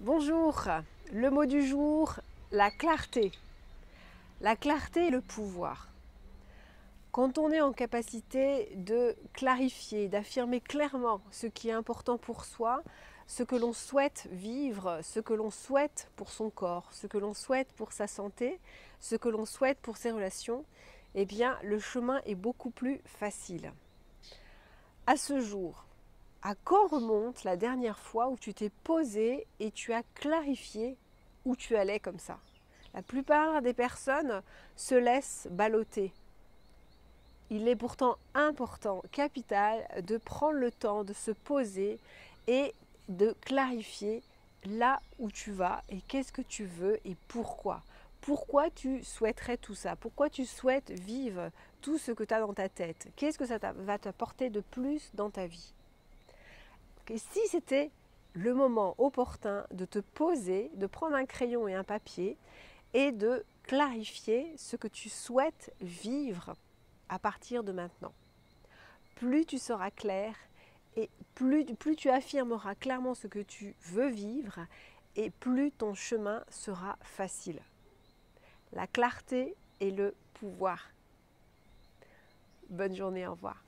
Bonjour, le mot du jour, la clarté. La clarté et le pouvoir. Quand on est en capacité de clarifier, d'affirmer clairement ce qui est important pour soi, ce que l'on souhaite vivre, ce que l'on souhaite pour son corps, ce que l'on souhaite pour sa santé, ce que l'on souhaite pour ses relations, eh bien le chemin est beaucoup plus facile. À ce jour, à quand remonte la dernière fois où tu t'es posé et tu as clarifié où tu allais comme ça? La plupart des personnes se laissent balloter. Il est pourtant important, capital, de prendre le temps de se poser et de clarifier là où tu vas et qu'est-ce que tu veux et pourquoi. Pourquoi tu souhaiterais tout ça? Pourquoi tu souhaites vivre tout ce que tu as dans ta tête? Qu'est-ce que ça va t'apporter de plus dans ta vie? Et si c'était le moment opportun de te poser, de prendre un crayon et un papier et de clarifier ce que tu souhaites vivre à partir de maintenant. Plus tu seras clair et plus, plus tu affirmeras clairement ce que tu veux vivre et plus ton chemin sera facile. La clarté et le pouvoir. Bonne journée, au revoir.